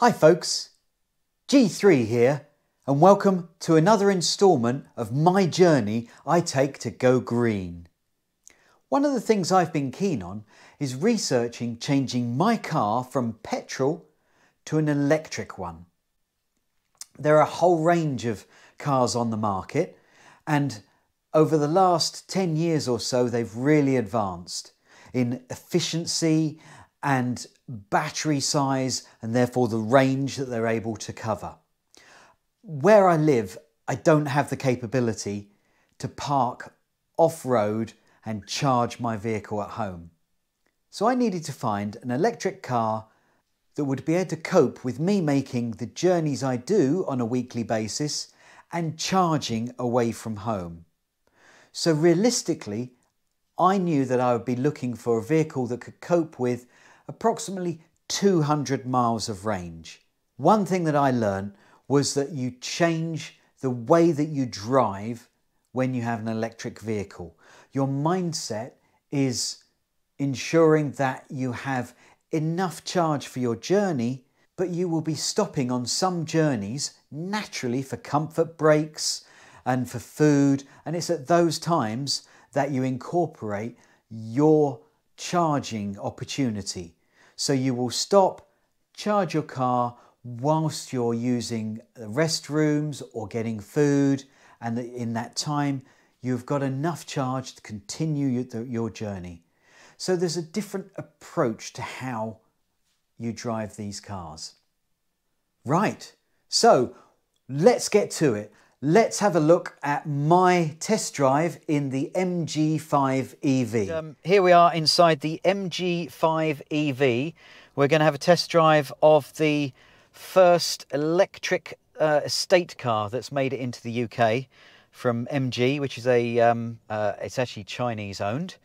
Hi folks, G3 here and welcome to another instalment of my journey I take to go green. One of the things I've been keen on is researching changing my car from petrol to an electric one. There are a whole range of cars on the market and over the last 10 years or so they've really advanced in efficiency and battery size and therefore the range that they're able to cover. Where I live, I don't have the capability to park off-road and charge my vehicle at home. So I needed to find an electric car that would be able to cope with me making the journeys I do on a weekly basis and charging away from home. So realistically, I knew that I would be looking for a vehicle that could cope with approximately 200 miles of range. One thing that I learned was that you change the way that you drive when you have an electric vehicle. Your mindset is ensuring that you have enough charge for your journey, but you will be stopping on some journeys naturally for comfort breaks and for food. And it's at those times that you incorporate your charging opportunity. So you will stop, charge your car whilst you're using the restrooms or getting food. And in that time, you've got enough charge to continue your journey. So there's a different approach to how you drive these cars. Right, so let's get to it. Let's have a look at my test drive in the MG5 EV. Um, here we are inside the MG5 EV. We're going to have a test drive of the first electric uh, estate car that's made it into the UK from MG, which is a, um, uh, it's actually Chinese owned.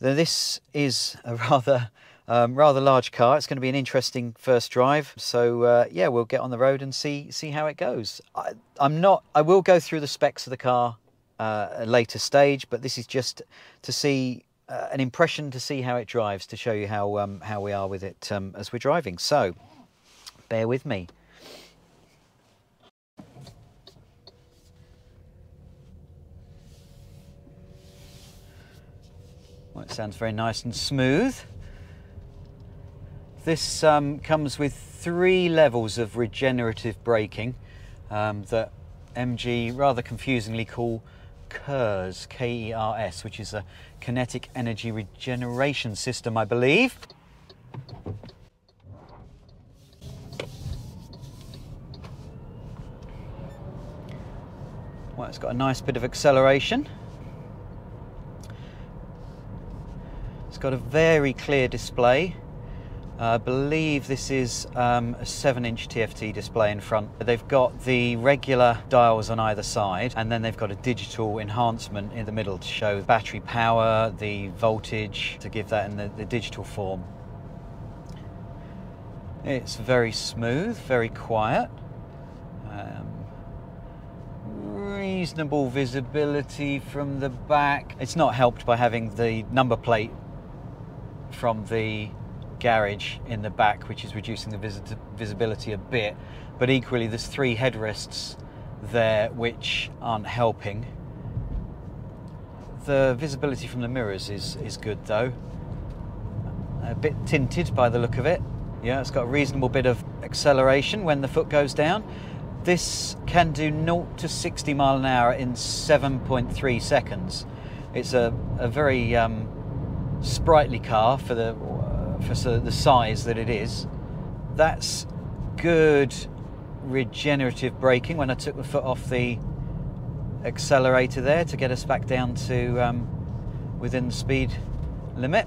Now, This is a rather um, rather large car. It's going to be an interesting first drive. So uh, yeah, we'll get on the road and see see how it goes. I, am not. I will go through the specs of the car uh, at a later stage, but this is just to see uh, an impression to see how it drives to show you how um, how we are with it um, as we're driving. So bear with me. Well, it sounds very nice and smooth. This um, comes with three levels of regenerative braking um, that MG rather confusingly call KERS, K-E-R-S, which is a kinetic energy regeneration system, I believe. Well, it's got a nice bit of acceleration. It's got a very clear display I believe this is um, a 7 inch TFT display in front. They've got the regular dials on either side and then they've got a digital enhancement in the middle to show battery power, the voltage, to give that in the, the digital form. It's very smooth, very quiet. Um, reasonable visibility from the back. It's not helped by having the number plate from the garage in the back, which is reducing the vis visibility a bit. But equally, there's three headrests there which aren't helping. The visibility from the mirrors is, is good though. A bit tinted by the look of it. Yeah, it's got a reasonable bit of acceleration when the foot goes down. This can do 0 to 60 mile an hour in 7.3 seconds. It's a, a very um, sprightly car for the for the size that it is. That's good regenerative braking when I took the foot off the accelerator there to get us back down to um, within the speed limit.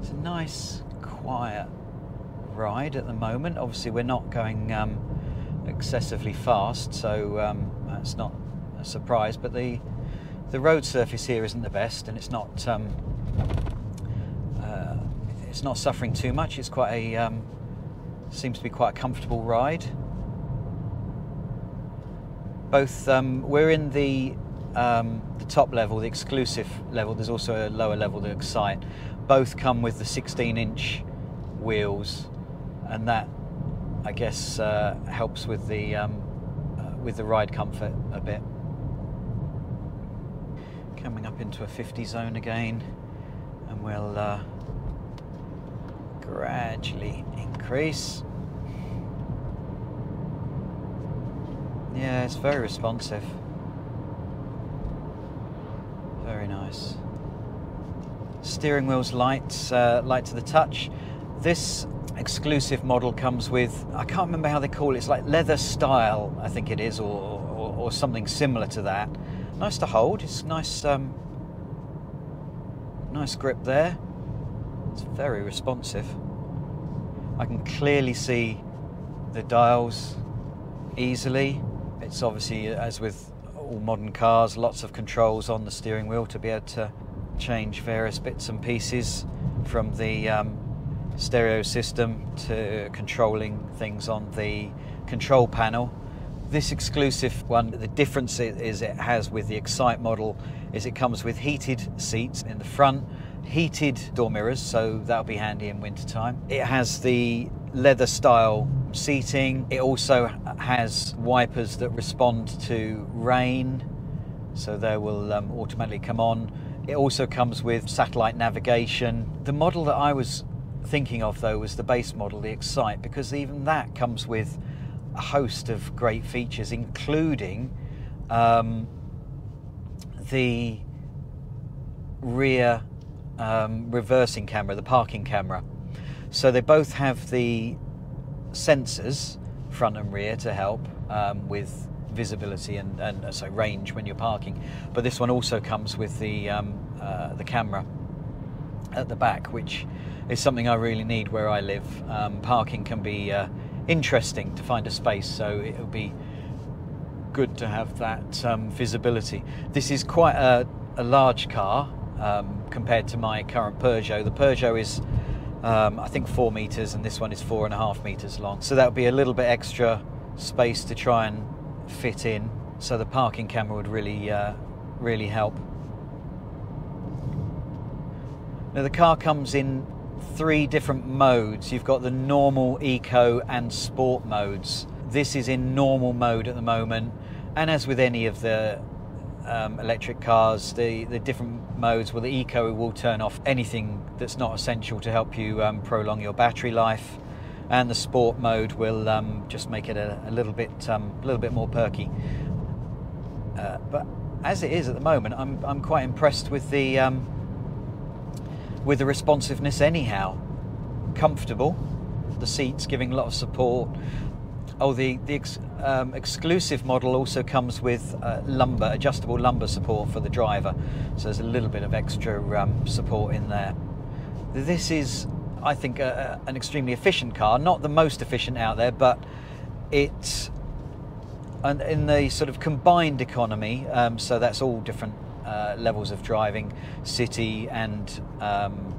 It's a nice quiet ride at the moment. Obviously we're not going um, excessively fast, so um, that's not a surprise. But the the road surface here isn't the best, and it's not um, uh, it's not suffering too much. It's quite a um, seems to be quite a comfortable ride. Both um, we're in the um, the top level, the exclusive level, there's also a lower level, the Excite. Both come with the 16 inch wheels, and that I guess uh, helps with the um, uh, with the ride comfort a bit. Coming up into a 50 zone again, and we'll uh, gradually increase. Yeah, it's very responsive. Very nice. Steering wheel's light, uh, light to the touch. This exclusive model comes with, I can't remember how they call it, it's like leather style, I think it is, or, or, or something similar to that. Nice to hold, it's nice, um, nice grip there. It's very responsive. I can clearly see the dials easily. It's obviously, as with all modern cars, lots of controls on the steering wheel to be able to change various bits and pieces from the um, stereo system to controlling things on the control panel. This exclusive one, the difference is it has with the Excite model is it comes with heated seats in the front, heated door mirrors, so that'll be handy in winter time. It has the leather style seating. It also has wipers that respond to rain, so they will um, automatically come on. It also comes with satellite navigation. The model that I was thinking of though was the base model, the Excite, because even that comes with a host of great features, including um, the rear um, reversing camera, the parking camera. So they both have the sensors, front and rear, to help um, with visibility and, and uh, so range when you're parking. But this one also comes with the um, uh, the camera at the back, which is something I really need where I live. Um, parking can be uh, interesting to find a space, so it would be good to have that um, visibility. This is quite a, a large car um, compared to my current Peugeot. The Peugeot is, um, I think, four meters, and this one is four and a half meters long. So that would be a little bit extra space to try and fit in. So the parking camera would really, uh, really help. Now the car comes in three different modes. You've got the normal, eco and sport modes. This is in normal mode at the moment. And as with any of the um, electric cars, the, the different modes, well the eco will turn off anything that's not essential to help you um, prolong your battery life. And the sport mode will um, just make it a, a little bit um, a little bit more perky. Uh, but as it is at the moment, I'm, I'm quite impressed with the um, with the responsiveness anyhow. Comfortable, the seats giving a lot of support. Oh, the, the ex, um, exclusive model also comes with uh, lumbar, adjustable lumbar support for the driver. So there's a little bit of extra um, support in there. This is, I think, a, a, an extremely efficient car. Not the most efficient out there, but it's in the sort of combined economy, um, so that's all different uh, levels of driving, city and um,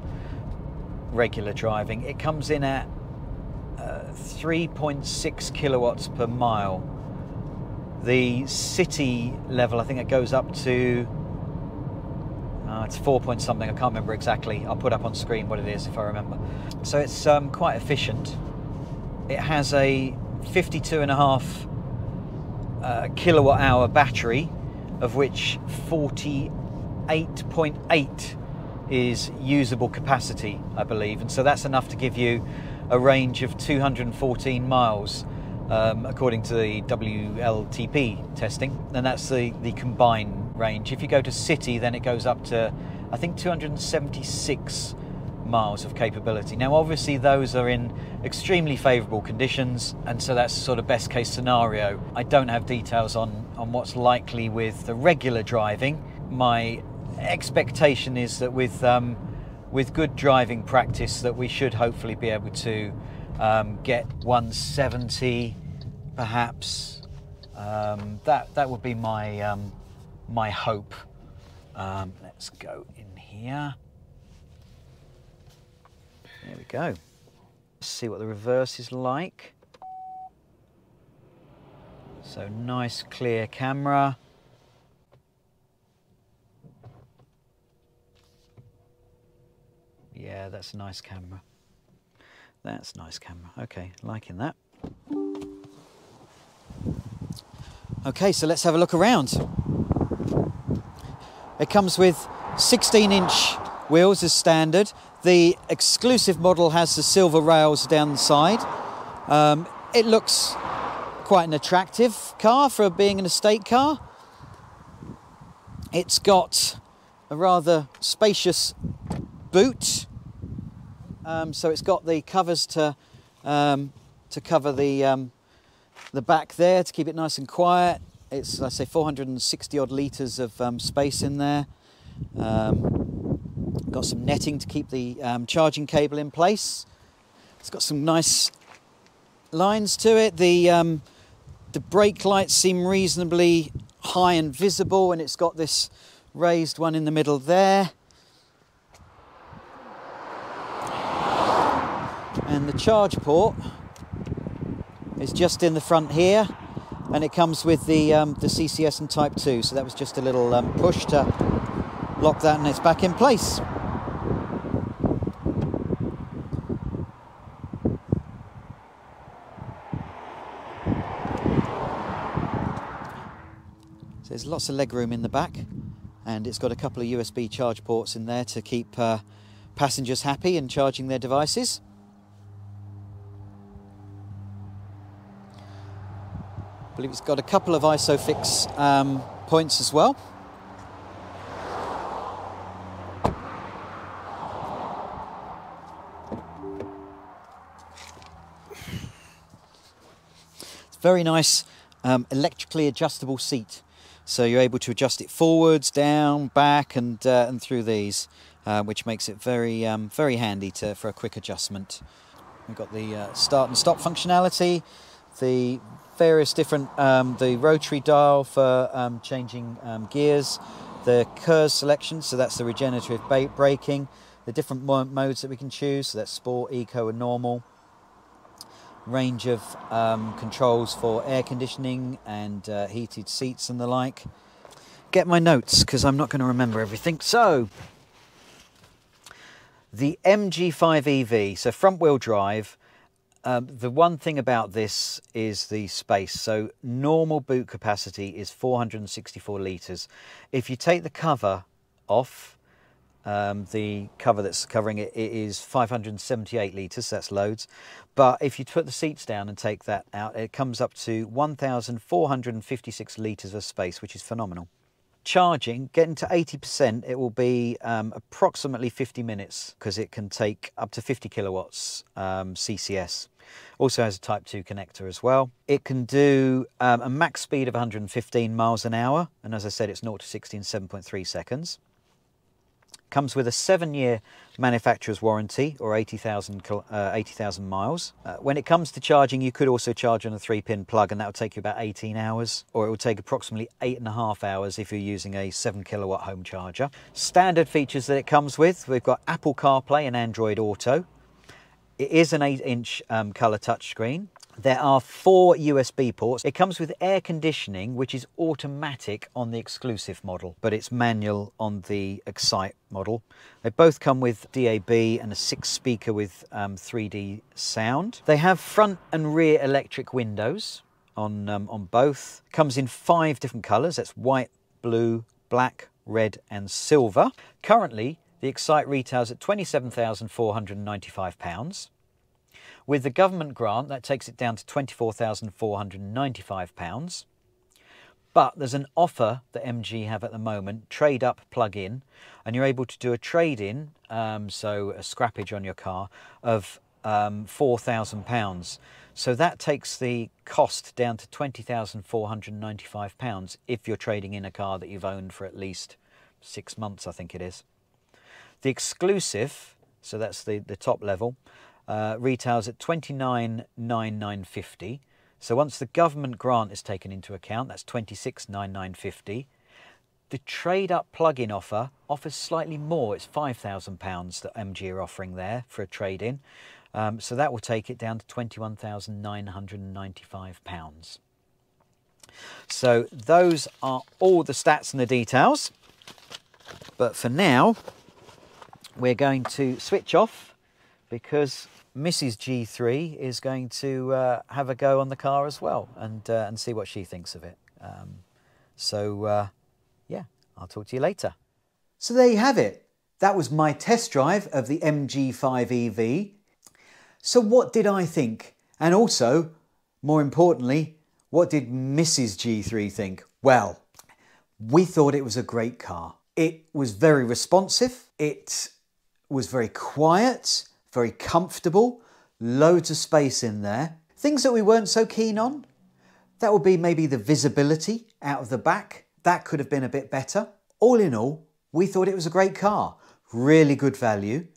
regular driving. It comes in at uh, 3.6 kilowatts per mile. The city level, I think it goes up to uh, it's four point something. I can't remember exactly. I'll put up on screen what it is if I remember. So it's um, quite efficient. It has a 52 and a half uh, kilowatt hour battery of which 48.8 is usable capacity, I believe. And so that's enough to give you a range of 214 miles, um, according to the WLTP testing. And that's the, the combined range. If you go to city, then it goes up to, I think, 276 miles of capability. Now, obviously, those are in extremely favourable conditions, and so that's sort of best case scenario. I don't have details on, on what's likely with the regular driving. My expectation is that with um, with good driving practice, that we should hopefully be able to um, get 170, perhaps. Um, that that would be my um, my hope. Um, let's go in here. There we go. Let's see what the reverse is like. So nice clear camera. Yeah, that's a nice camera. That's nice camera. Okay, liking that. Okay, so let's have a look around. It comes with 16 inch wheels as standard. The exclusive model has the silver rails down the side. Um, it looks quite an attractive car for being an estate car. It's got a rather spacious boot. Um, so it's got the covers to um, to cover the um, the back there to keep it nice and quiet. It's I say 460 odd litres of um, space in there. Um, got some netting to keep the um, charging cable in place. It's got some nice lines to it. The the brake lights seem reasonably high and visible, and it's got this raised one in the middle there. And the charge port is just in the front here, and it comes with the um, the CCS and Type 2. So that was just a little um, push to lock that, and it's back in place. There's lots of leg room in the back and it's got a couple of USB charge ports in there to keep uh, passengers happy and charging their devices. I believe it's got a couple of ISOFIX um, points as well. It's very nice um, electrically adjustable seat. So you're able to adjust it forwards, down, back, and uh, and through these, uh, which makes it very um, very handy to, for a quick adjustment. We've got the uh, start and stop functionality, the various different um, the rotary dial for um, changing um, gears, the KERS selection, so that's the regenerative braking, the different modes that we can choose, so that's sport, eco, and normal range of um, controls for air conditioning and uh, heated seats and the like. Get my notes because I'm not going to remember everything. So, the MG5 EV, so front wheel drive. Um, the one thing about this is the space. So normal boot capacity is 464 litres. If you take the cover off, um, the cover that's covering it, it is 578 litres, that's loads. But if you put the seats down and take that out, it comes up to 1,456 litres of space, which is phenomenal. Charging, getting to 80%, it will be um, approximately 50 minutes because it can take up to 50 kilowatts um, CCS. Also has a Type 2 connector as well. It can do um, a max speed of 115 miles an hour, and as I said, it's 0 to 60 in 7.3 seconds. Comes with a seven-year manufacturer's warranty or 80,000 uh, 80, miles. Uh, when it comes to charging, you could also charge on a three-pin plug and that will take you about 18 hours or it will take approximately eight and a half hours if you're using a seven kilowatt home charger. Standard features that it comes with, we've got Apple CarPlay and Android Auto. It is an 8-inch um, colour touchscreen. There are four USB ports. It comes with air conditioning, which is automatic on the exclusive model, but it's manual on the Excite model. They both come with DAB and a six speaker with um, 3D sound. They have front and rear electric windows on, um, on both. Comes in five different colours. That's white, blue, black, red and silver. Currently, the Excite retails at £27,495. With the government grant, that takes it down to £24,495. But there's an offer that MG have at the moment, trade up plug in, and you're able to do a trade in, um, so a scrappage on your car, of um, £4,000. So that takes the cost down to £20,495 if you're trading in a car that you've owned for at least six months, I think it is. The exclusive, so that's the, the top level, uh, retails at 29,9950. So once the government grant is taken into account, that's 26,9950. The trade up plug-in offer offers slightly more. It's £5,000 that MG are offering there for a trade in. Um, so that will take it down to £21,995. So those are all the stats and the details. But for now, we're going to switch off because Mrs. G3 is going to uh, have a go on the car as well and, uh, and see what she thinks of it. Um, so, uh, yeah, I'll talk to you later. So there you have it. That was my test drive of the MG5 EV. So what did I think? And also, more importantly, what did Mrs. G3 think? Well, we thought it was a great car. It was very responsive. It was very quiet, very comfortable, loads of space in there. Things that we weren't so keen on. That would be maybe the visibility out of the back. That could have been a bit better. All in all, we thought it was a great car, really good value,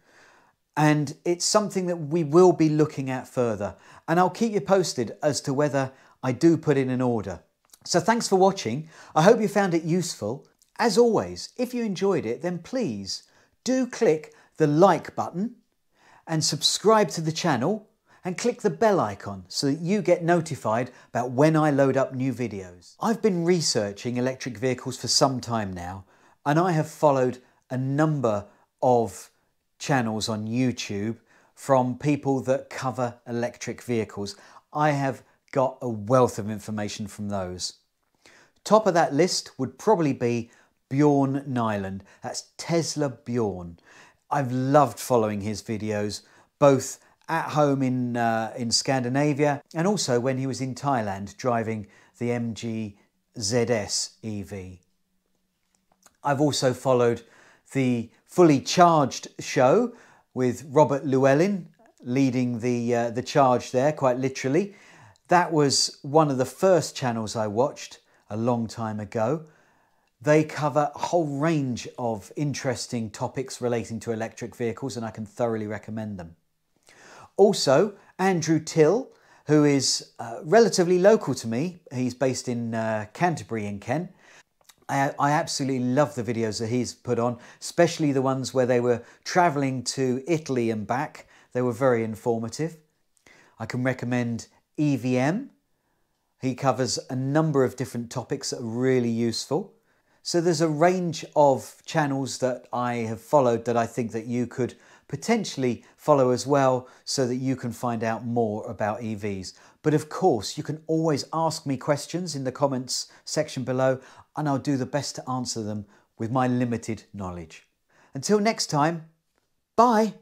and it's something that we will be looking at further. And I'll keep you posted as to whether I do put in an order. So thanks for watching. I hope you found it useful. As always, if you enjoyed it, then please do click the like button and subscribe to the channel and click the bell icon so that you get notified about when I load up new videos. I've been researching electric vehicles for some time now and I have followed a number of channels on YouTube from people that cover electric vehicles. I have got a wealth of information from those. Top of that list would probably be Bjorn Nyland. That's Tesla Bjorn. I've loved following his videos, both at home in, uh, in Scandinavia and also when he was in Thailand driving the MG ZS EV. I've also followed the Fully Charged show with Robert Llewellyn leading the, uh, the charge there, quite literally. That was one of the first channels I watched a long time ago. They cover a whole range of interesting topics relating to electric vehicles, and I can thoroughly recommend them. Also, Andrew Till, who is uh, relatively local to me, he's based in uh, Canterbury in Kent. I, I absolutely love the videos that he's put on, especially the ones where they were travelling to Italy and back. They were very informative. I can recommend EVM. He covers a number of different topics that are really useful. So there's a range of channels that I have followed that I think that you could potentially follow as well so that you can find out more about EVs. But of course, you can always ask me questions in the comments section below and I'll do the best to answer them with my limited knowledge. Until next time, bye!